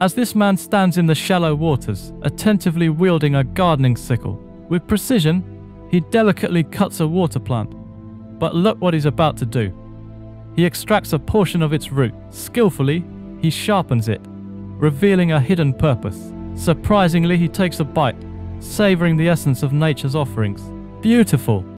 As this man stands in the shallow waters, attentively wielding a gardening sickle, with precision, he delicately cuts a water plant. But look what he's about to do. He extracts a portion of its root. Skillfully, he sharpens it, revealing a hidden purpose. Surprisingly, he takes a bite, savoring the essence of nature's offerings. Beautiful.